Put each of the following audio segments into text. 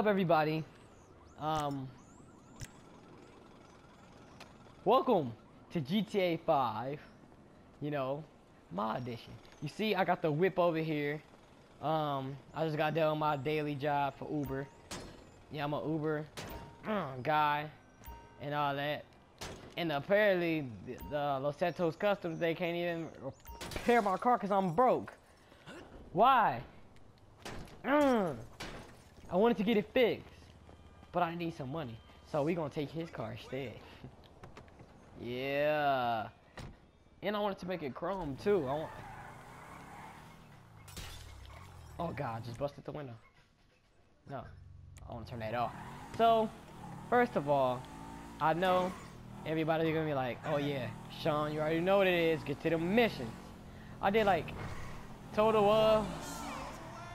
up, everybody? Um, welcome to GTA 5. You know, my edition. You see, I got the whip over here. Um, I just got done my daily job for Uber. Yeah, I'm a Uber guy and all that. And apparently, the, Los Santos Customs, they can't even repair my car because I'm broke. Why? Mm. I wanted to get it fixed, but I need some money. So we gonna take his car instead. yeah. And I wanted to make it chrome too. I want. Oh God, just busted the window. No, I want to turn that off. So, first of all, I know everybody's gonna be like, oh yeah, Sean, you already know what it is. Get to the missions. I did like total of,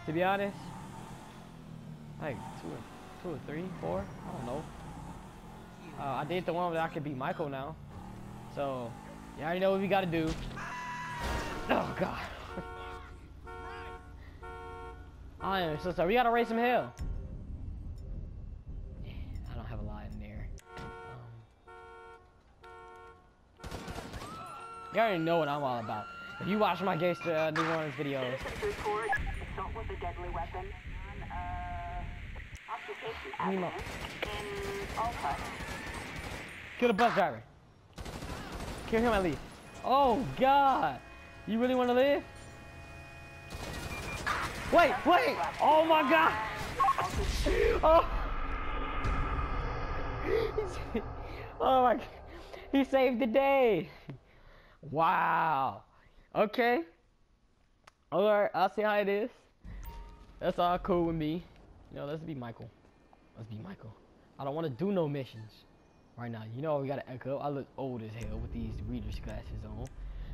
to be honest, like two, or, two or three, four. I don't know. Uh, I did the one that I could be Michael now. So, you already know what we gotta do. Oh God. I am so sorry. We gotta raise some hell. I don't have a lot in there. Um, you already know what I'm all about. If you watch my Gangstar uh, New Orleans videos. report assault with a deadly weapon on uh, occupation Nemo. Kill the bus driver. Kill him at least. Oh God! You really want to live? Wait, wait! Oh my God! Oh! oh my! He saved the day. Wow. Okay. All right. I'll see how it is. That's all cool with me. Know, let's be Michael. Let's be Michael. I don't want to do no missions right now. You know we got to echo. I look old as hell with these reader's glasses on.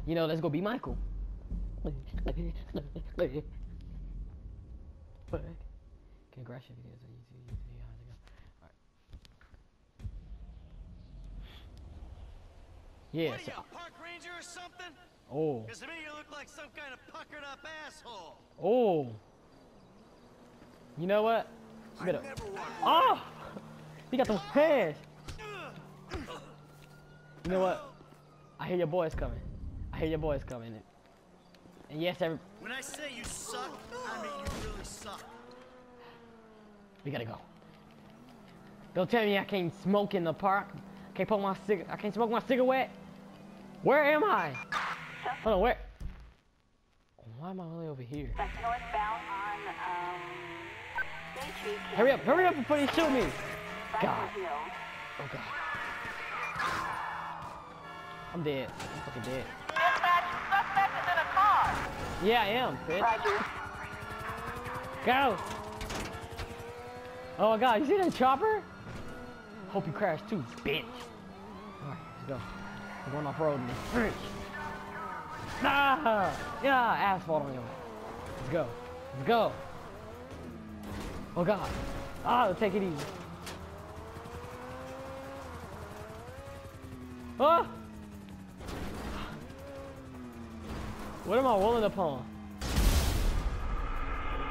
You know, let's go be Michael. Congrats videos on YouTube. YouTube, how's it go? Alright. Yeah, What are so, you, a park ranger or something? oh, Cause to me you look like some kind of puckered up asshole. oh. You know what? You better- Never want Oh! He got those hands. You know what? I hear your boys coming. I hear your boys coming. And yes, every, When I say you suck, I mean you really suck. we gotta go. Don't tell me I can't smoke in the park. I Can't put my cig. I can't smoke my cigarette. Where am I? Hold on, where? Why am I only over here? That's northbound on um, State Street. Hurry up, hurry up before they shoot me. God. Oh god. I'm dead. I'm fucking dead. Yeah, I am, bitch. Go! Oh my god, you see that chopper? Hope you crash too, bitch. Alright, let's go. We're going off road in bitch. Ah! Yeah, asphalt on you. Let's go. Let's go. Oh god. Ah, take it easy. Ah! What am I rolling upon?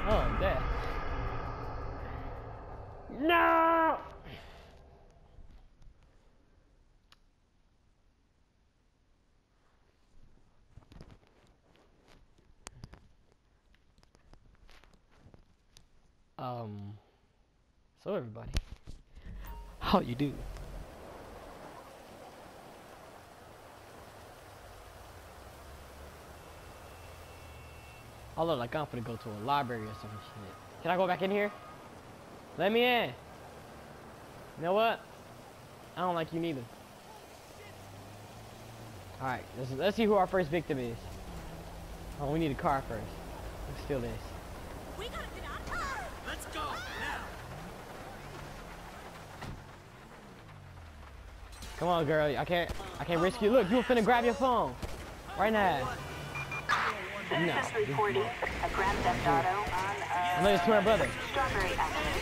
Oh, death. No! Um, so everybody, how you do? I look like I'm gonna go to a library or some shit. Can I go back in here? Let me in. You know what? I don't like you neither. Alright, let's, let's see who our first victim is. Oh, we need a car first. Let's steal this. We gotta get out of here! Let's go, now! Come on, girl. I can't. I can't risk you. Look, you were finna grab your phone right now. No. Citizens reporting a grand theft auto on I uh, know it's my brother. Strawberry Avenue,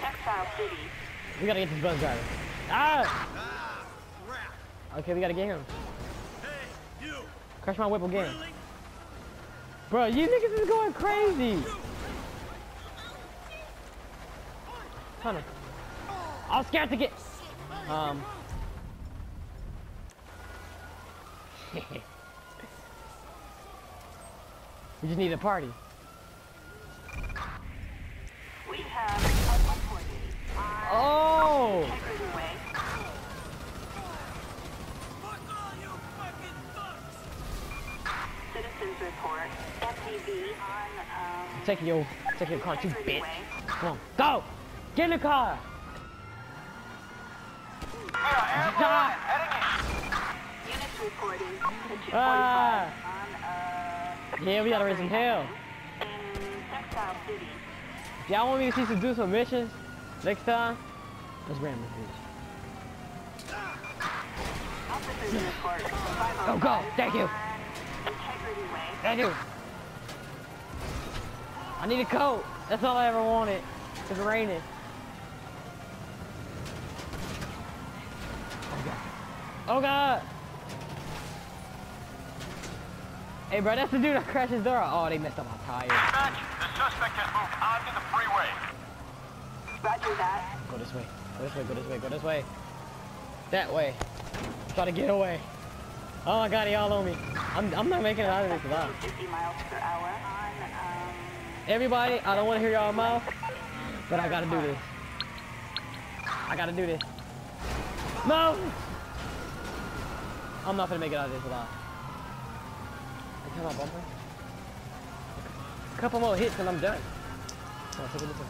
Textile City. We gotta get this bus driver. Ah! Okay, we gotta get him. Hey, you! Crush my whip again. Bro, you niggas is going crazy. Hunter. I'm scared to get. Um. we just need a party. We have a 140 Oh! Integrity Way. Fuck all you fucking thugs! Citizens report. FTV on um, Take your, take your car, you bitch. Way. Come on, go! Get in the car! Units reporting. Pitch Ah. 45 uh, Yeah, we gotta raise some hell. in Textile City. If y'all want me to see some do some missions next time, let's ram this bitch. Officers. Go, go! Thank you! Integrity Way. Thank you! I need a coat. That's all I ever wanted. It's raining. Oh god. Oh god! Hey bro, that's the dude that crashed his door. Oh, they messed up my tire. Dispatch, the suspect has moved onto the freeway. Roger that. Go this way. Go this way. Go this way. Go this way. That way. Try to get away. Oh my god, he all on me. I'm, I'm not making it out of this alive. 50 miles per hour on um, Everybody, I don't want to hear y'all mouth, but I gotta do this. I gotta do this. No! I'm not gonna make it out of this alive. Hey, Come on, bumper. A couple more hits and I'm done. Come on, take it this way.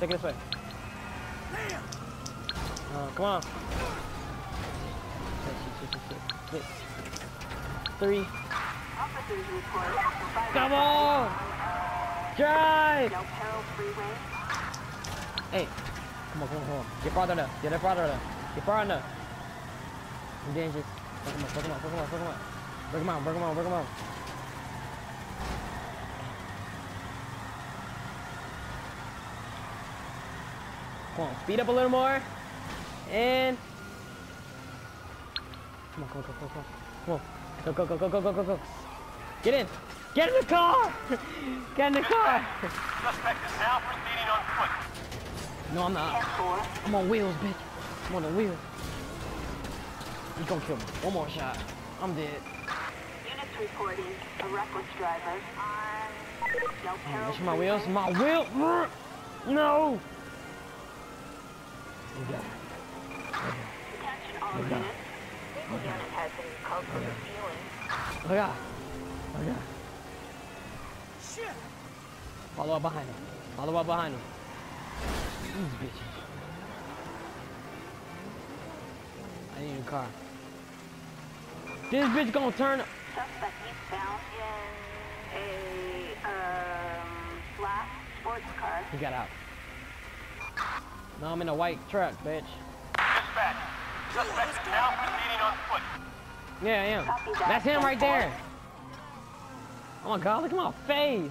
Take it this way. Uh, come on. Shit, shit, shit, shit, shit. Three. officers report. survivor Come on! uh, Drive! Del Perro Freeway. Hey, come on, come on, come on. Get farther enough. Get farther enough. Get far enough. I'm dangerous. Fuck him up, fuck him up, fuck him up, fuck him up. Break him out, break him out, break him out. Come on, speed up a little more. And come on, come on, come on, come on. Come on. Go, go, go, go, go, go, go, go. Get in. Get in the car! Get in the car! Suspect is now proceeding on foot. No, I'm not. 10-4. I'm on wheels, bitch. I'm on the wheels. He's gonna kill me. One more shot. I'm dead. Units reporting a reckless driver on Del Perro That's my Freeway. wheels. My wheel. No. Attention all units. Single unit has been called for refueling. Oh yeah. Oh yeah. Shit! Follow up behind him. Follow up behind him. These bitches. I need a car. This bitch gonna turn. Suspect eastbound in a um, sports car. He got out. Now I'm in a white truck, bitch. Dispatch, suspect is now proceeding on foot. Yeah, I am. That. That's him right there. Oh my god, look at my face.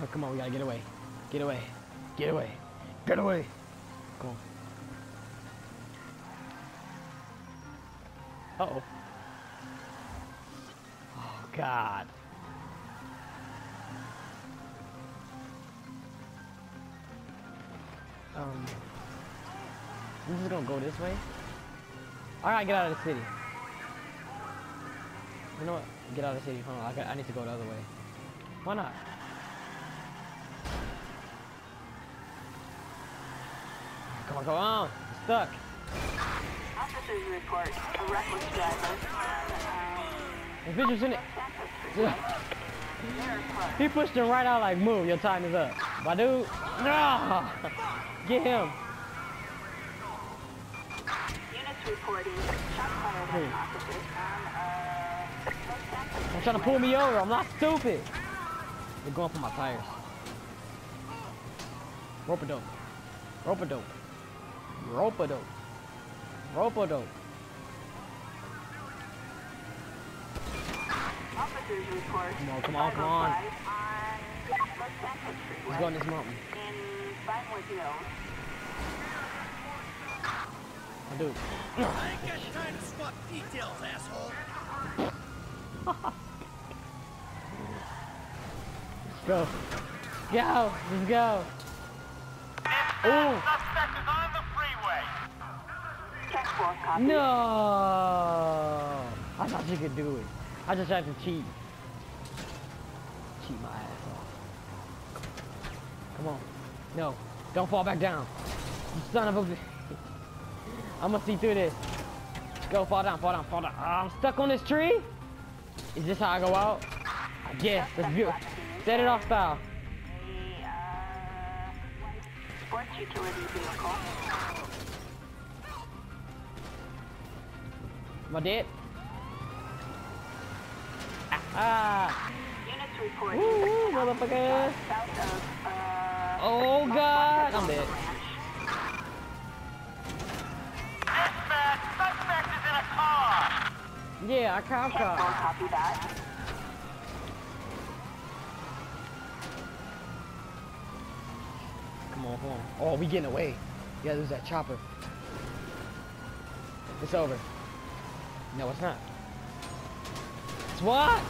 Oh, come on, we gotta get away. Get away. Get away. Get away. Come on. Uh-oh. Oh, God. Um, this is gonna go this way. I gotta get out of the city. You know what? Get out of the city. Hold on. I, got, I need to go the other way. Why not? Come on, come on. I'm stuck. Officers report a reckless driver The bitch was in it. Santos Freeway. Mirror Club. He pushed him right out like, move, your time is up. My dude, no! Get him. Units reporting shot fired at an officer on uh, Los Santos I'm trying to pull me over. I'm not stupid. They're going for my tires. Rope a dope. Rope a dope. Rope a dope. Rope a dope. Officers report Come on, come on, come on. 505 on Los Santos Freeway Let's go on this mountain. My dude. I ain't got time to swap details, asshole. Go. go. Let's go. Ooh. Suspect is on the freeway. Check four, copy. No. I thought you could do it. I just had to cheat. Cheat my ass off. Come on. No. Don't fall back down. You son of a. I'm gonna see through this. Go, fall down, fall down, fall down. Ah, I'm stuck on this tree. Is this how I go out? I guess. Do it. Set it off style. Sports utility vehicle. Am I dead? Ah! Units reporting Woo, motherfucker! south of, Oh god! I'm dead. Dispatch, suspect is in a car. Yeah, I cop car. copy that. Come on, come on. Oh, we getting away. Yeah, there's that chopper. It's over. No, it's not. It's what?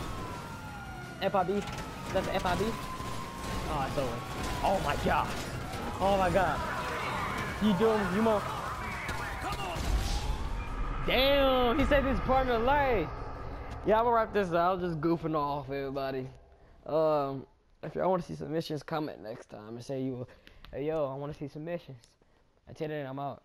FIB? That's the FIB? Oh, it's over. Oh my god. Oh my god. You doing, you more. Damn, he said this partner life. Yeah, I'm gonna wrap this out. Just goofing off, everybody. Um, if y'all want to see some missions, comment next time and say you, hey yo, I want to see some missions. Until then, I'm out.